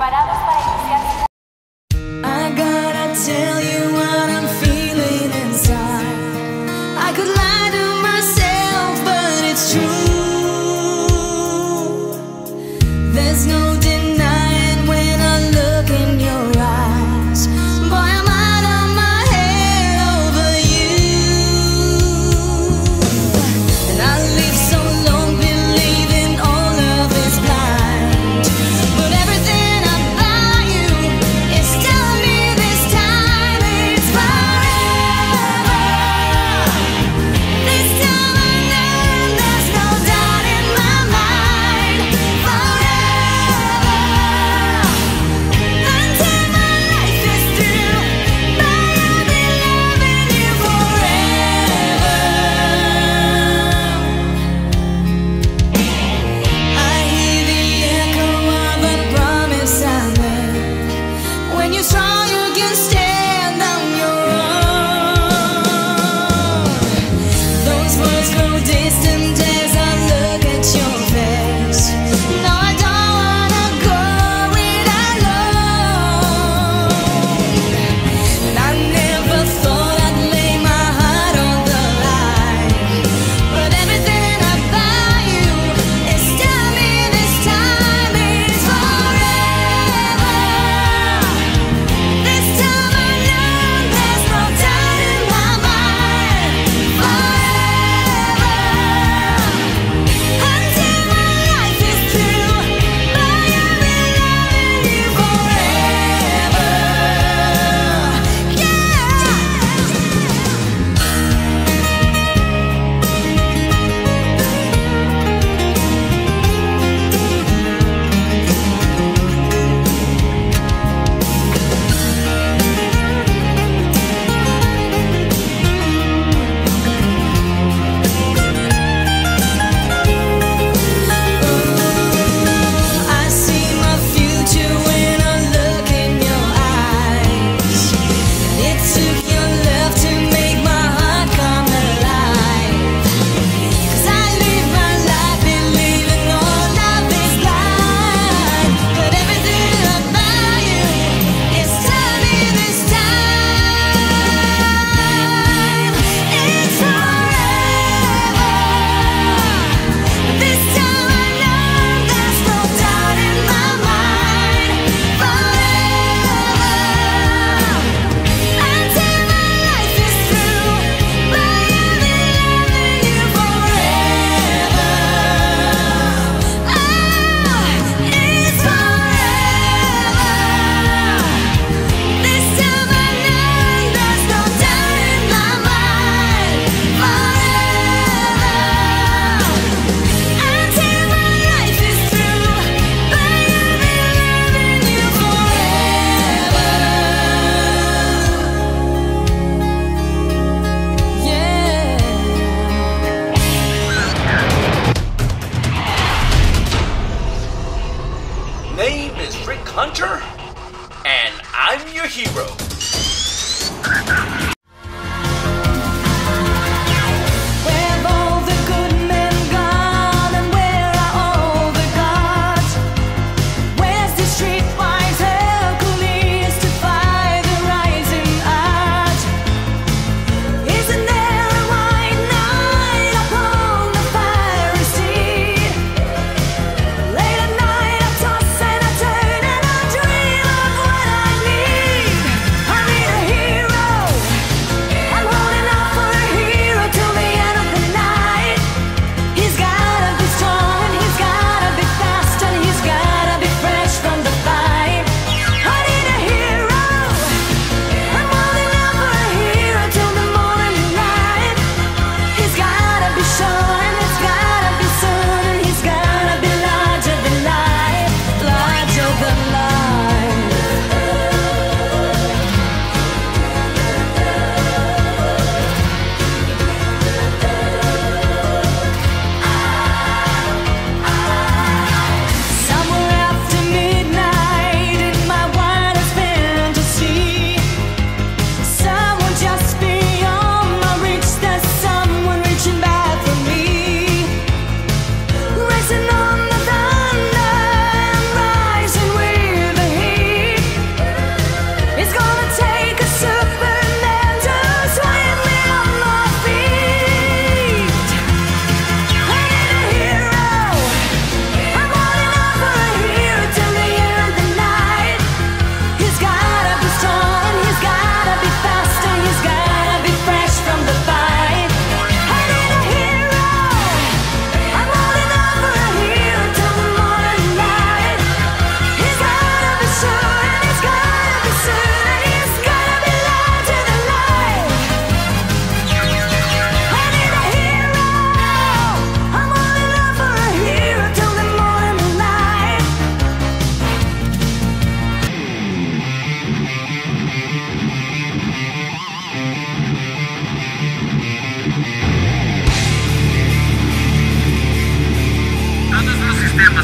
preparado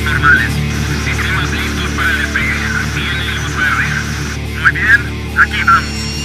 Normales. Sistemas listos para el despegue. Tiene luz verde. Muy bien, aquí vamos.